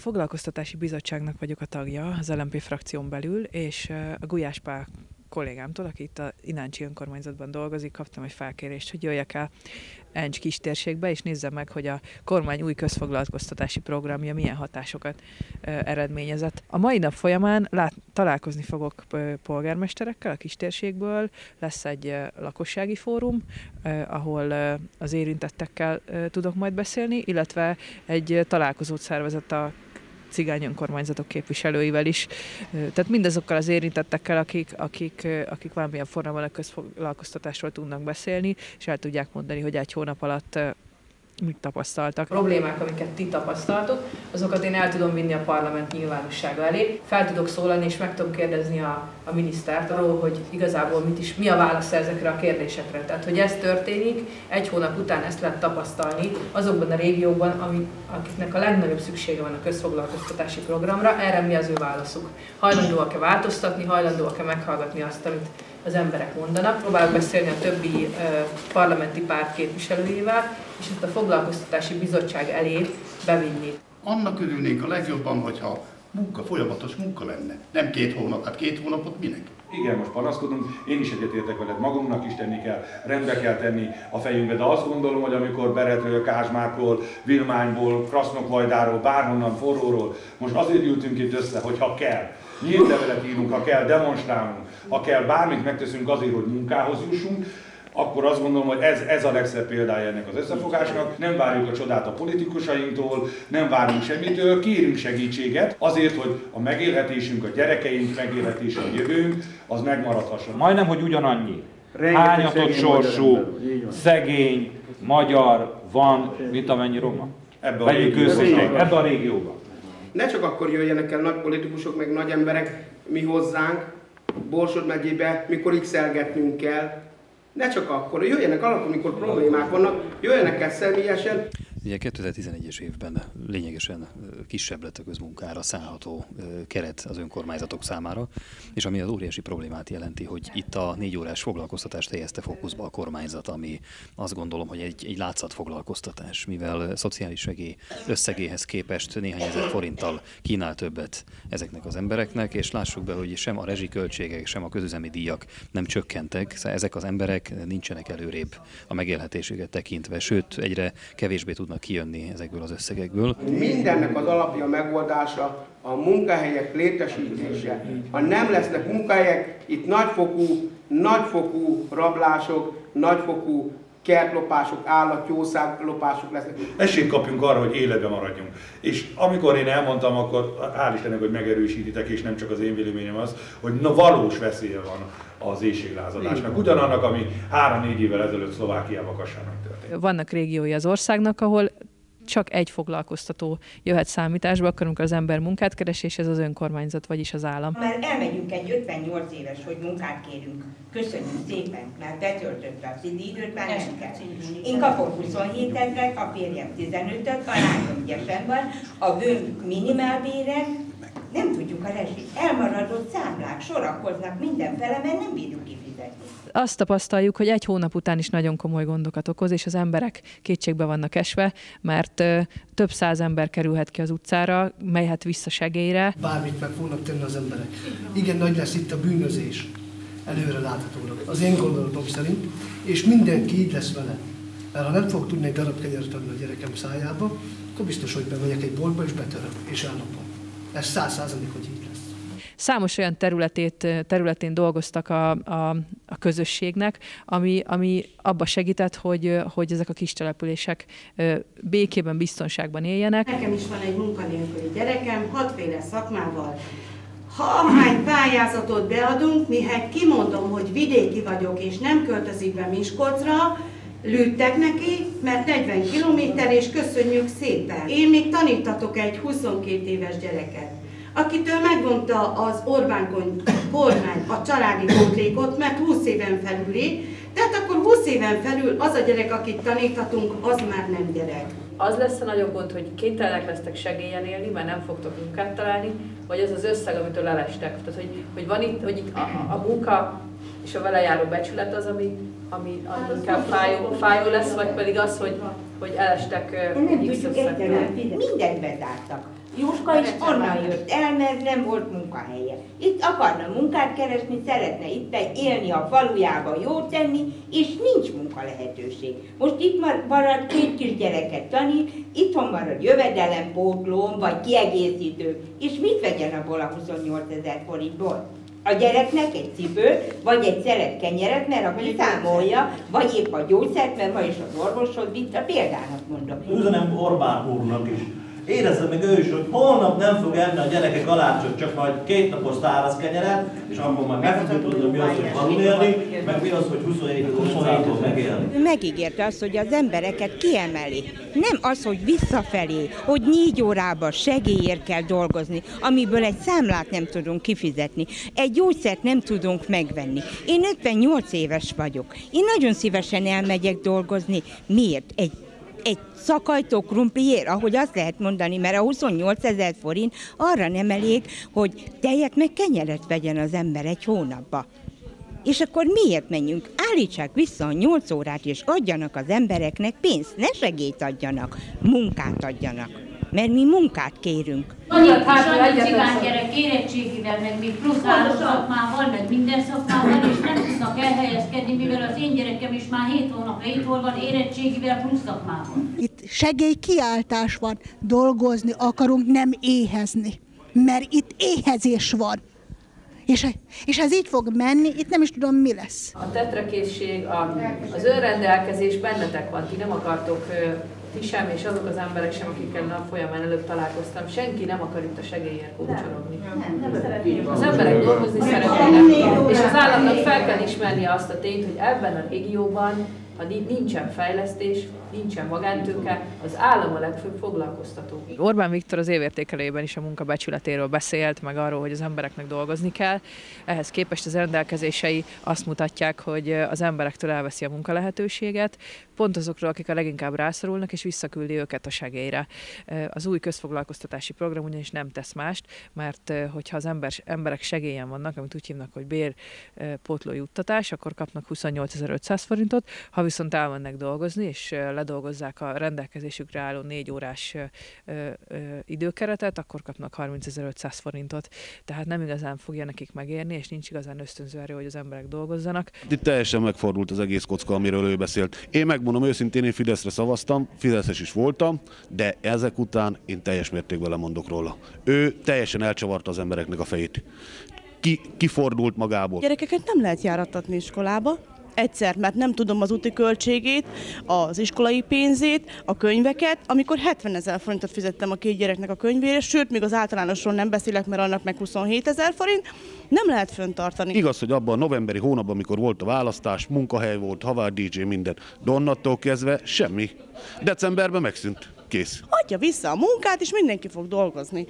Foglalkoztatási bizottságnak vagyok a tagja az LMP frakción belül, és a Gulyás Pál kollégámtól, aki itt a Ináncsi önkormányzatban dolgozik, kaptam egy felkérést, hogy jöjjek el Encs kistérségbe, és nézzem meg, hogy a kormány új közfoglalkoztatási programja milyen hatásokat eredményezett. A mai nap folyamán lát, találkozni fogok polgármesterekkel a kistérségből, lesz egy lakossági fórum, ahol az érintettekkel tudok majd beszélni, illetve egy találkozót szervezett a cigány önkormányzatok képviselőivel is. Tehát mindazokkal az érintettekkel, akik, akik, akik valamilyen formában a közfoglalkoztatásról tudnak beszélni, és el tudják mondani, hogy egy hónap alatt mit tapasztaltak. A problémák, amiket ti tapasztaltok, azokat én el tudom vinni a parlament nyilvánossága elé. Fel tudok szólalni, és meg tudom kérdezni a, a minisztert arról, hogy igazából mit is, mi a válasz ezekre a kérdésekre. Tehát, hogy ez történik, egy hónap után ezt lehet tapasztalni azokban a régiókban, ami, akiknek a legnagyobb szüksége van a közfoglalkoztatási programra, erre mi az ő válaszuk. Hajlandóak-e változtatni, hajlandóak-e meghallgatni azt, amit az emberek mondanak. Próbálok beszélni a többi parlamenti párt képviselőjével, és ezt a foglalkoztatási bizottság elé bevinni. Annak örülnék a legjobban, hogyha munka, folyamatos munka lenne. Nem két hónap, hát két hónapot minek? Igen, most panaszkodunk, én is egyetértek veled, magunknak is tenni kell, rendbe kell tenni a fejünkbe, de azt gondolom, hogy amikor Beretről, Kázsmárkról, Vilmányból, Krasznokvajdáról, bárhonnan, forróról, most azért ültünk itt össze, hogyha kell, nyílt levelet írunk, ha kell, demonstrálunk, ha kell, bármit megteszünk azért, hogy munkához jussunk, akkor azt gondolom, hogy ez, ez a legszebb példája ennek az összefogásnak. Nem várjuk a csodát a politikusainktól, nem várunk semmitől, kérünk segítséget azért, hogy a megélhetésünk, a gyerekeink megélhetése, a jövőnk, az megmaradhasson. Majdnem, hogy ugyanannyi. Hányatott sorsú, szegény, magyar van, mint amennyi roma. Ebbe a, régióban. ebbe a régióban. Ne csak akkor jöjjenek el nagy politikusok, meg nagy emberek mi hozzánk, Borsod megyébe, mikor x kell, ne csak akkor, jöjjenek alapul, amikor problémák vannak, jöjjenek el személyesen, Ugye 2011-es évben lényegesen kisebb lett a közmunkára szállható keret az önkormányzatok számára, és ami az óriási problémát jelenti, hogy itt a négy órás foglalkoztatást helyezte fókuszba a kormányzat, ami azt gondolom, hogy egy, egy látszat foglalkoztatás, mivel szociális segély összegéhez képest néhány ezer forinttal kínál többet ezeknek az embereknek, és lássuk be, hogy sem a rezsiköltségek, sem a közüzemi díjak nem csökkentek, szóval ezek az emberek nincsenek előrébb a megélhetésüket tekintve, sőt egyre kevésbé tud tudnak kijönni ezekből az összegekből. Mindennek az alapja megoldása a munkahelyek létesítése. Ha nem lesznek munkahelyek, itt nagyfokú, nagyfokú rablások, nagyfokú kertlopások, állatjószáglopások lesznek. Esélyt kapjunk arra, hogy életben maradjunk. És amikor én elmondtam, akkor hál' Istennek, hogy megerősítitek, és nem csak az én véleményem az, hogy na valós veszélye van az éjséglázadásnak. Ugyanannak, ami három-négy évvel ezelőtt Szlovákiában Kassának történt. Vannak régiói az országnak, ahol csak egy foglalkoztató jöhet számításba, akkor amikor az ember munkát keres, és ez az önkormányzat, vagyis az állam. Mert elmegyünk egy 58 éves, hogy munkát kérünk. Köszönjük szépen, mert betöltötte az időt, már nem kell. Én kapok 27 ezeret, a férjem 15-öt, a lányom ügyesen van, a vő minimálbérek, nem tudjuk a rezsit. Elmaradott számlák sorakoznak mindenfele, mert nem bírjuk kifizetni. Azt tapasztaljuk, hogy egy hónap után is nagyon komoly gondokat okoz, és az emberek kétségbe vannak esve, mert több száz ember kerülhet ki az utcára, melyhet vissza segélyre. Bármit meg fognak tenni az emberek. Igen, nagy lesz itt a bűnözés előre láthatólag. Az én gondolatom szerint, és mindenki így lesz vele. Mert ha nem fog tudni egy darab kenyeret adni a gyerekem szájába, akkor biztos, hogy bemegyek egy boltba és betöröm, és ellopom. Ez száz százalék, hogy így. Számos olyan területét, területén dolgoztak a, a, a közösségnek, ami, ami abba segített, hogy, hogy ezek a kis települések békében, biztonságban éljenek. Nekem is van egy munkanélküli gyerekem, hatféle szakmával, ha ahány pályázatot beadunk, mihely kimondom, hogy vidéki vagyok és nem költözik be Miskolcra, lőttek neki, mert 40 kilométer, és köszönjük szépen. Én még tanítatok egy 22 éves gyereket, akitől megvonta az Orbán kormány a családi pótlékot, mert 20 éven felüli, tehát akkor 20 éven felül az a gyerek, akit tanítatunk, az már nem gyerek. Az lesz a nagyobb gond, hogy kénytelenek lesztek segélyen élni, mert nem fogtok munkát találni, vagy az az összeg, amitől elestek. Tehát, hogy, hogy van itt, hogy itt a, a munka és a vele járó becsület az, ami, ami, ami inkább fájó, fájó lesz, vagy pedig az, hogy, hogy elestek nem tudjuk egyszerűen mindent bezártak. Jóska is onnan jött el, mert nem volt munkahelye. Itt akarna munkát keresni, szeretne itt élni a falujába, jót tenni, és nincs munka lehetőség. Most itt marad két kisgyereket tanít, itthon marad jövedelempótlóm, vagy kiegészítő, és mit vegyen abból a 28 ezer forintból? A gyereknek egy cipőt, vagy egy szeret kenyeret, mert a kiszámolja, vagy épp a gyógyszert, mert ma is az orvoshoz vitte, példának mondom. Üzenem Orbán úrnak is érezze meg ő is, hogy holnap nem fog enni a gyerekek alácsot, csak majd két napos száraz kenyeret, és akkor majd meg fogjuk tudni, mi az, hogy alul élni, meg mi az, hogy 27 27 megélni. Megígérte azt, hogy az embereket kiemeli. Nem az, hogy visszafelé, hogy négy órában segélyért kell dolgozni, amiből egy számlát nem tudunk kifizetni, egy gyógyszert nem tudunk megvenni. Én 58 éves vagyok. Én nagyon szívesen elmegyek dolgozni. Miért? Egy egy szakajtó krumpliért, ahogy azt lehet mondani, mert a 28 ezer forint arra nem elég, hogy tejet meg kenyeret vegyen az ember egy hónapba. És akkor miért menjünk? Állítsák vissza a 8 órát, és adjanak az embereknek pénzt, ne segélyt adjanak, munkát adjanak mert mi munkát kérünk. Van itt hát, annyi cigány gyerek érettségivel, meg még plusz három szakmával, meg minden szakmával, és nem tudnak elhelyezkedni, mivel az én gyerekem is már 7 hónapja itt van érettségivel plusz szakmával. Itt segélykiáltás van, dolgozni akarunk, nem éhezni, mert itt éhezés van. És, és ez így fog menni, itt nem is tudom, mi lesz. A tetrekészség, a, az önrendelkezés bennetek van, ti nem akartok ti sem, és azok az emberek sem, akikkel nap folyamán előbb találkoztam, senki nem akar itt a segélyért kócsologni. Az emberek dolgozni szeretnének, és az államnak fel kell ismernie azt a tényt, hogy ebben a régióban ha nincsen fejlesztés, nincsen magántőke, az állam a legfőbb foglalkoztató. Orbán Viktor az évértékelőjében is a munkabecsületéről beszélt, meg arról, hogy az embereknek dolgozni kell. Ehhez képest az rendelkezései azt mutatják, hogy az emberektől elveszi a munkalehetőséget, pont azokról, akik a leginkább rászorulnak, és visszaküldi őket a segélyre. Az új közfoglalkoztatási program ugyanis nem tesz mást, mert hogyha az ember, emberek segélyen vannak, amit úgy hívnak, hogy bérpótló juttatás, akkor kapnak 28.500 forintot, ha viszont elmennek dolgozni, és ledolgozzák a rendelkezésükre álló négy órás időkeretet, akkor kapnak 30.500 forintot. Tehát nem igazán fogja nekik megérni, és nincs igazán ösztönző erő, hogy az emberek dolgozzanak. Itt teljesen megfordult az egész kocka, amiről ő beszélt. Én megmondom őszintén, én Fideszre szavaztam, Fideszes is voltam, de ezek után én teljes mértékben lemondok róla. Ő teljesen elcsavarta az embereknek a fejét. Ki, kifordult magából. Gyerekeket nem lehet járatatni iskolába, egyszer, mert nem tudom az úti költségét, az iskolai pénzét, a könyveket, amikor 70 ezer forintot fizettem a két gyereknek a könyvére, sőt, még az általánosról nem beszélek, mert annak meg 27 ezer forint, nem lehet föntartani. Igaz, hogy abban a novemberi hónapban, amikor volt a választás, munkahely volt, havár DJ, minden, de onnantól kezdve semmi. Decemberben megszűnt. Kész. Adja vissza a munkát, és mindenki fog dolgozni.